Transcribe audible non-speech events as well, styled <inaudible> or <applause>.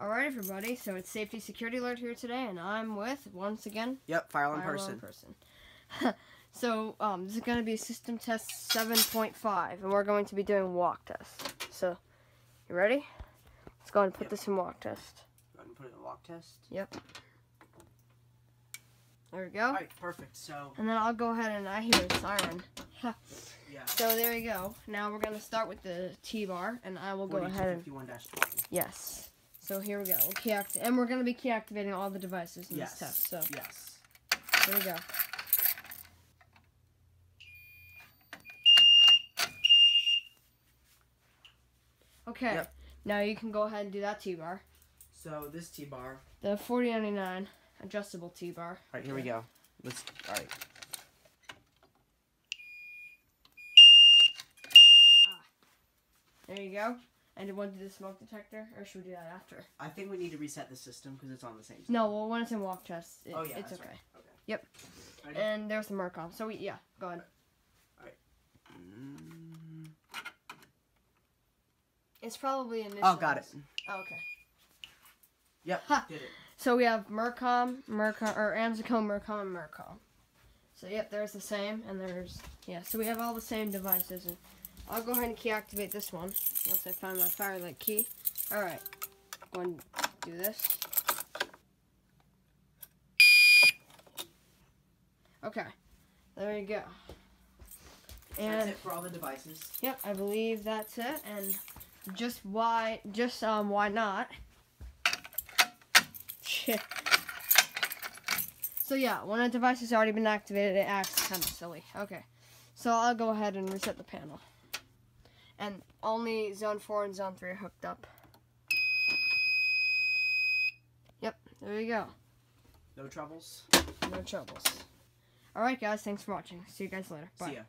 Alright, everybody, so it's Safety Security Alert here today, and I'm with, once again, Yep, fire alarm person. person. <laughs> so, um, this is going to be system test 7.5, and we're going to be doing walk test. So, you ready? Let's go ahead and put Yep. this in walk test. Go ahead and put it in walk test. Yep. There we go. All right, perfect. So, And then I'll go ahead and I hear a siren. <laughs> yeah. So there you go. Now we're going to start with the T-bar, and I will go ahead and... 4251-20. Yes. So here we go. We'll key act- and we're going to be key activating all the devices in Yes. this test. So Yes. here we go. Okay. Yep. Now you can go ahead and do that T-bar. So this T-bar. The 4099 adjustable T-bar. All right, here we go. Let's. All right. Ah. There you go. And do you want to do the smoke detector, or should we do that after? I think we need to reset the system because it's on the same. No, well, when it's in walk test, it, Oh yeah, it's okay. right. Okay. Yep. Ready? And there's the Mercom. So we, yeah, go ahead. Mm. It's probably initial. Oh, got it. Oh, okay. Yep. Ha. Did it. So we have Mercom, Mercom, or Amsicom, Mercom, and Mercom. So yep, there's the same, and there's yeah. So we have all the same devices, and I'll go ahead and key activate this one once I find my Fire-Lite key. All right, go and do this. Okay, there you go. And That's it for all the devices. Yep, I believe that's it. And just why, just um, why not? So yeah, when a device has already been activated, it acts kind of silly. Okay, so I'll go ahead and reset the panel. And only Zone 4 and Zone 3 are hooked up. Yep, there you go. No troubles. No troubles. Alright guys, thanks for watching. See you guys later. Bye. See ya.